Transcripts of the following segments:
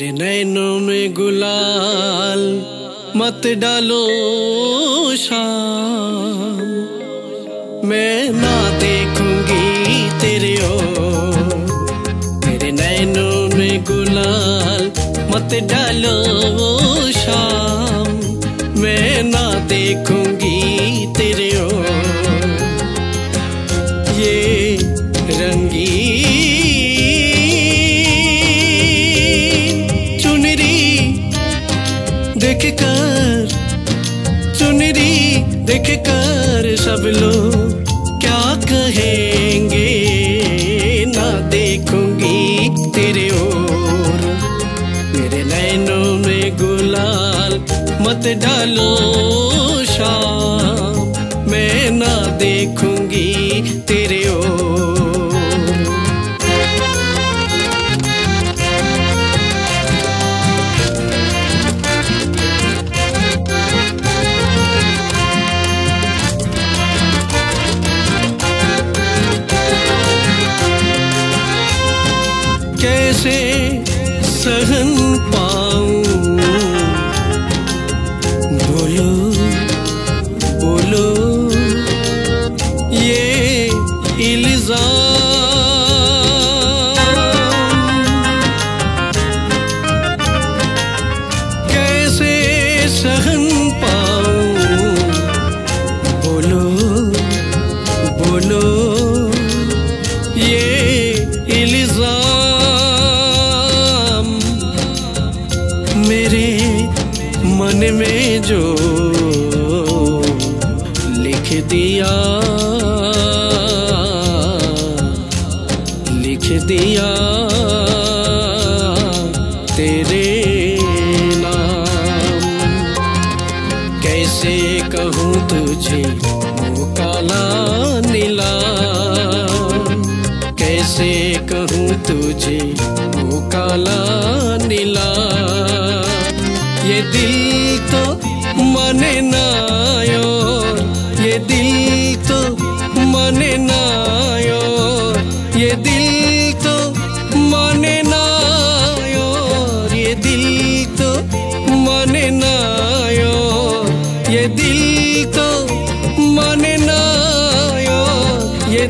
में गुलाल मत डालो शाम। मैं ना देखूँगी तेरे ओ तेरे नैनों में गुलाल मत डालो शाम। मैं ना देखूँगी देख कर चुनरी देख कर सब लोग क्या कहेंगे? ना देखूँगी तेरे ओर। मेरे नैनों में गुलाल मत डालो शाम। मैं ना देखूँगी तेरे ओर। कैसे सहन पाऊं मन में जो लिख दिया लिख दिया तेरे नाम। कैसे कहूँ तुझे काला नीला कैसे कहूँ तुझे वो काला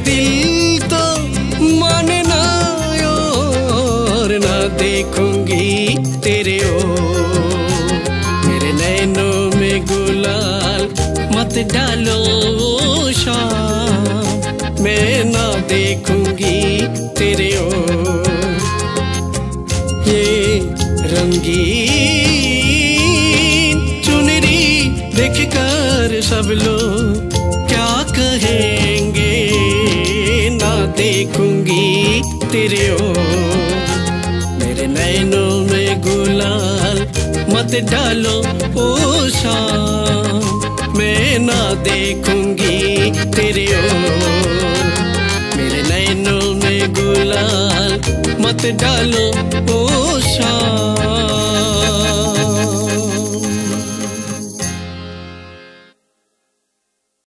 दिल तो मने ना योर ना देखूँगी तेरे ओ मेरे नैनों में गुलाल मत डालो शाम। मैं ना देखूँगी तेरे ओ ये रंगीन चुनरी देख कर सब लोग देखूँगी तेरे ओ मेरे नैनों में गुलाल मत डालो, ओ शाम। मैं ना देखूँगी तेरे ओ मेरे नैनों में गुलाल मत डालो, ओ